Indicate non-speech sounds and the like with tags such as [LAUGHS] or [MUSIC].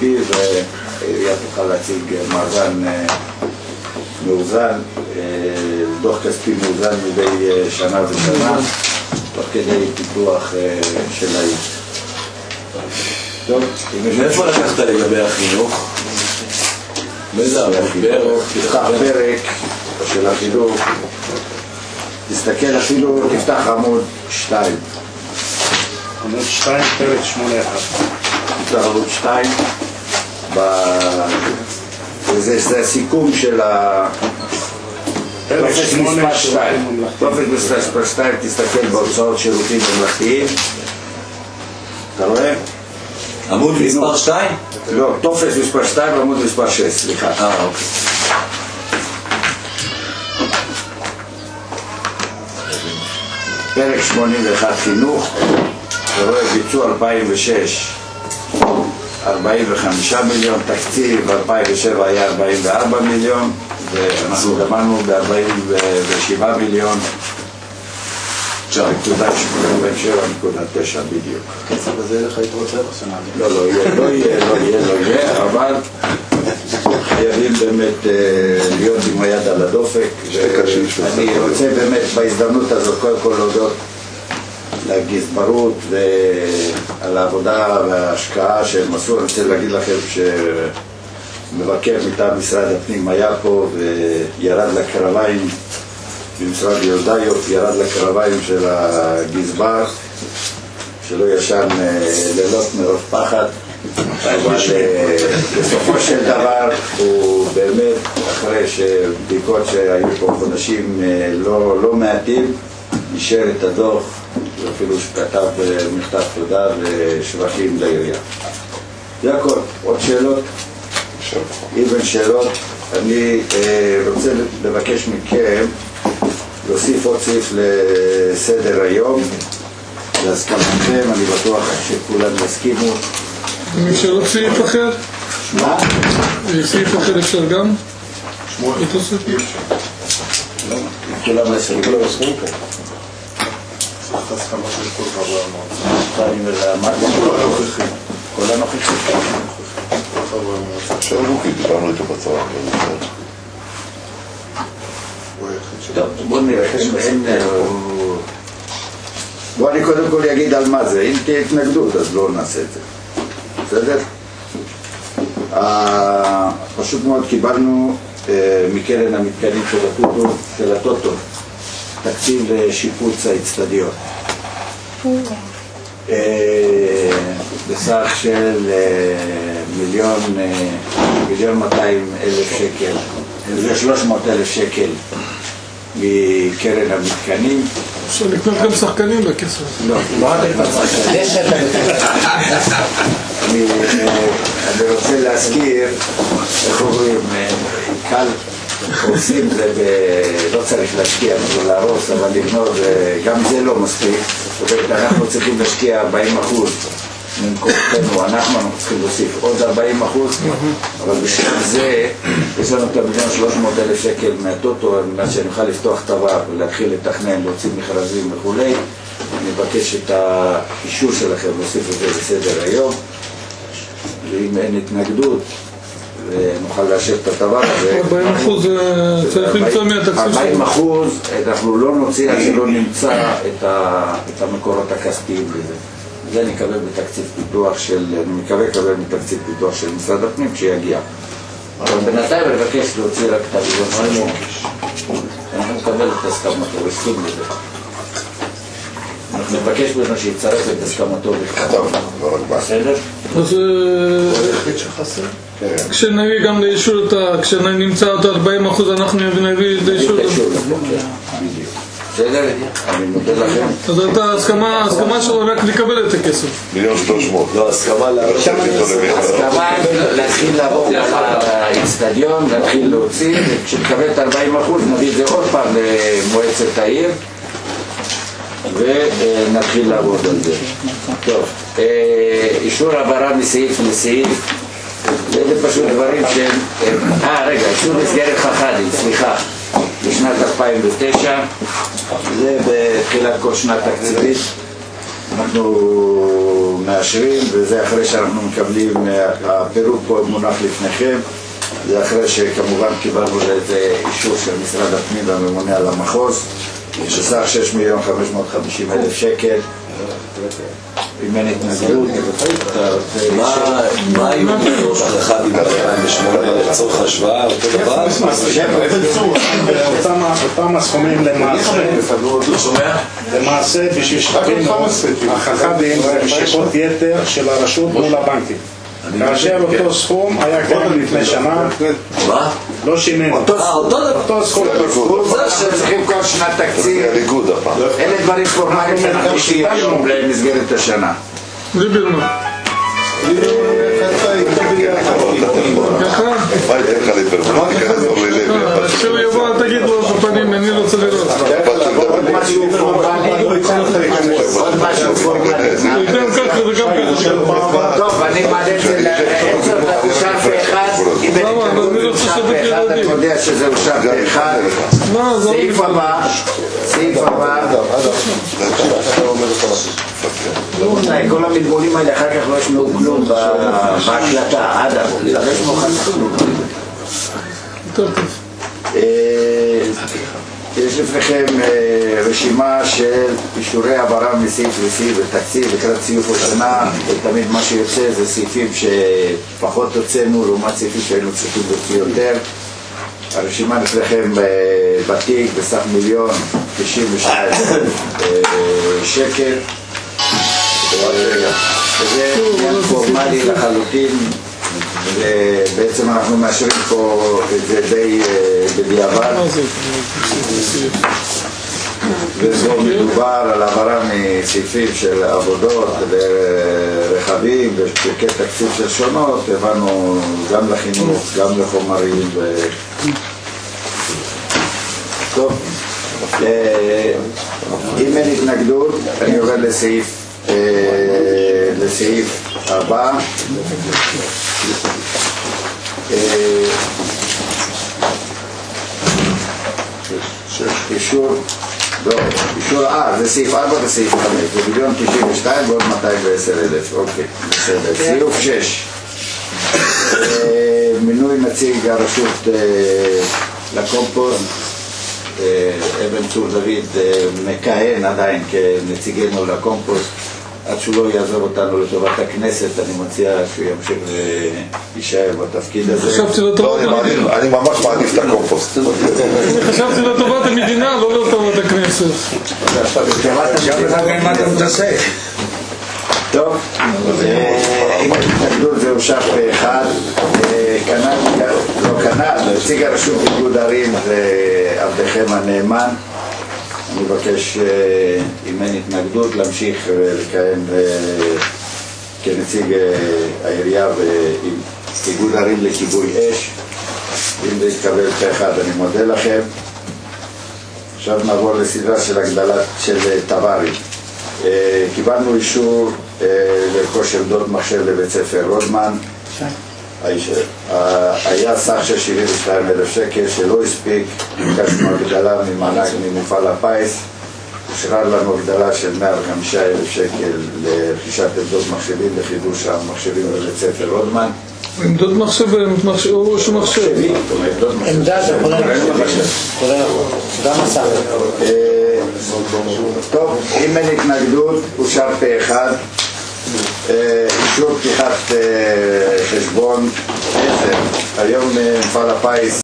כספי והעירייה תוכל להציג מאזן אה, מאוזן, אה, דוח כספי מאוזן מדי אה, שנה ושנה, תוך כדי פיתוח אה, של העיר. טוב, מאיפה לקחת לגבי החינוך? תפתח פרק של החינוך, תסתכל אפילו, תפתח עמוד 2, עמוד 2, פרק 81. תפתח עמוד 2, וזה זה הסיכום של ה... טופס 8 מספר 2, טופס מספר 2, תסתכל בהוצאות שירותים ממלכתיים, אתה רואה? עמוד מספר 2? לא, טופס מספר 2 עמוד מספר 6, סליחה. אה, אוקיי. פרק 81 חינוך, אתה רואה ביצוע 2006 45 מיליון, תקציב 2007 היה 44 מיליון ואנחנו גמרנו ב-47 מיליון, 9.7 בדיוק. הכסף הזה יהיה לך שנה. לא, לא יהיה, לא יהיה, לא יהיה, לא יהיה, אבל חייבים באמת אה, להיות עם היד על הדופק. אני רוצה באמת בהזדמנות הזאת קודם כל להודות לגזברות ועל העבודה וההשקעה שהם עשו. אני רוצה להגיד לכם שמבקר מטעם משרד הפנים היה פה וירד לקרביים במשרד יהודאיות, ירד לקרביים של הגזבר. שלא ישן אה, לילות מרוב פחד, אה, בסופו של דבר הוא באמת, אחרי שבדיקות שהיו פה חודשים אה, לא, לא מעטים, אישר את הדוח, ואפילו שכתב אה, מכתב תודה ושבחים לעירייה. זה הכל. עוד שאלות? אם אין שאלות, אני אה, רוצה לבקש מכם להוסיף עוד סעיף לסדר היום. להסכמתכם, אני בטוח שכולם יסכימו. אם אפשר עוד סעיף אחר? מה? סעיף אחר אפשר גם? להתווסף? כולם מסכימים. פה. הסכמה חברי המועצה. אני אומר, מה? כל הנוכחים. כל הנוכחים. כל חברי המועצה. עכשיו דיברנו איתו בצבא. טוב, בוא נראה. אה, בוא אני קודם כל אגיד על מה זה, אם תהיה התנגדות אז לא נעשה את זה, בסדר? אה, פשוט מאוד קיבלנו אה, מקרן המתקנים של הטוטו, תקציב לשיפוץ האצטדיון בסך של אה, מיליון, אה, מיליון 200 אלף שקל, זה 300 אלף שקל מקרן המתקנים. אפשר לקנות גם שחקנים בכסף. לא, לא עד [LAUGHS] אני אני רוצה להזכיר, איך אומרים, אה, קל, עושים זה, ב- לא צריך להשקיע, לא להרוס, אבל לבנות, גם זה לא מספיק. זאת אומרת, אנחנו צריכים להשקיע 40 אחוז ממקומותינו, אנחנו אנחנו צריכים להוסיף עוד 40 אחוז, אבל בשביל זה יש לנו את המיליון 300 אלף שקל מהטוטו, על מנת שנוכל לפתוח טבע ולהתחיל לתכנן, להוציא מכרזים וכולי. אני מבקש את האישור שלכם להוסיף את זה לסדר היום, ואם אין התנגדות, ונוכל לאשר את הדבר הזה. 40 אחוז אה, צריך למצוא מהתקציב 40 שלו. אחוז אנחנו לא נוציא עד שלא נמצא את, ה, את המקורות הכספיים לזה. זה נקבל בתקציב פיתוח של, אני מקווה לקבל מתקציב פיתוח של משרד הפנים כשיגיע. אבל בינתיים אני מבקש להוציא רק את המיליון שלנו. אנחנו נקבל את הסכמתו, הסכים לזה. נבקש ממנו שיצרף את הסכמתו בכתב. לא. בסדר? אז אה, שחסר? כשנביא גם לאישור את ה... כשנמצא את ה-40 אחוז אנחנו נביא לאישור את ה... בדיוק. בסדר? אני מודה לכם. אז את ההסכמה ההסכמה שלו רק לקבל את הכסף. מיליון שלוש מאות. לא, הסכמה להרשם. הסכמה להתחיל לעבור לאצטדיון, להתחיל להוציא, וכשנקבל את 40 אחוז נביא את זה עוד פעם למועצת העיר ונתחיל לעבוד על זה. טוב, אה, אישור העברה מסעיף לסעיף, זה פשוט דברים שהם... אה, רגע, אישור מסגרת חח"דים, סליחה, לשנת 2009, זה בתחילת כל שנת תקציבית. אנחנו מאשרים, וזה אחרי שאנחנו מקבלים, אה, הפירוק פה מונח לפניכם, זה אחרי שכמובן קיבלנו לזה אישור של משרד הפנים והממונה על המחוז, שסך 6 מיליון 550 אלף שקל. אם אין התנגדות, מה היו שלוש אחד עם 2008 לצורך השוואה, אותו דבר? אותם- אותם הסכומים למעשה? למעשה בשביל שתבינו, החכ"בים זה משיכות יתר של הרשות מול הבנקים. כאשר אותו סכום היה קיים לפני שנה, מה? לא שינינו. אה, אותו סכום. אנחנו צריכים כל שנת תקציב. אלה דברים פורמליים שאנחנו היום למסגרת השנה. ליברמן. כשהוא יבוא תגיד לו בפנים, אני רוצה לראות. עוד. משהו פורמלי, עוד משהו פורמלי. גם ככה וגם ככה. טוב, אני מעלה את זה לעשר, אושר פה אחד. אם אין למה? אבל אני התנגדות, רוצה אושר פה שבית אחד, אני ילדים. יודע שזה אושר פה אחד. מה, זה לא סעיף הבא, סעיף הבא, רבותיי, כל המלמולים האלה אחר כך לא ישמעו כלום בהקלטה, עד לא טוב. אה, יש לפניכם אה, רשימה של אישורי העברה מסעיף לסעיף ותקציב לקראת סיוף השנה. ותמיד מה שיוצא זה סעיפים שפחות הוצאנו לעומת סעיפים שהיינו צריכים להוציא יותר הרשימה לפניכם אה, בתיק בסך מיליון תשעים ושתיים שקל אה, זה עניין פורמלי לחלוטין ובעצם אנחנו מאשרים פה את זה די אה, בדיעבד? ופה מדובר על העברה מסעיפים של עבודות לרכבים ושקי תקציב של שונות, הבנו גם לחינוך, גם לחומרים ו... טוב, אה, אם אין התנגדות, אני עובר לסעיף, אה, לסעיף הבא. אה, אישור, לא, אה, זה סעיף 4 וסעיף 5, זה מיליון 92 ועוד 210 אלף, אוקיי, בסדר. סעיף 6, אה, מינוי נציג הרשות אה, לקומפוסט, אה, אבן צור דוד מכהן עדיין כנציגנו לקומפוסט, עד שהוא לא יעזוב אותנו לטובת הכנסת, אני מציע שהוא ימשיך להישאר בתפקיד הזה. חשבתי לא, לטובת אני מעדיף- המדינה. אני ממש מעדיף את הקומפוסט. חשבתי לטובת המדינה, לא לטובת הכנסת. טוב, אה, אם התנגדות זה אושר פה אחד, אה, כנ"ל, לא כנ"ל, נציג הרשות איגוד ערים זה עבדכם הנאמן. מבקש, אה, אם אין התנגדות, להמשיך ולכהן אה, כנציג אה, העירייה ואיגוד ערים לכיבוי אש. אם זה יתקבל פה אחד, אני מודה לכם. עכשיו נעבור לסדרה של הגדלת של תב"רים. קיבלנו אישור לרכוש עמדות מחשב לבית ספר רודמן. האיש- אה, היה סך של 72 אלף שקל שלא הספיק, ביקשנו הגדלה ממענק ממפעל הפיס. אושרה לנו הגדלה של 105 אלף שקל לרכישת עמדות מחשבים וחידוש המחשבים בבית ספר רודמן. עמדות מחשב, מחשב, או ראש מחשב. עמדה זה כולל גם מסך. אה, טוב, אם אין התנגדות, אושר פה אחד. אה, אישור פתיחת אה, חשבון עזר. היום אה, מפעל הפיס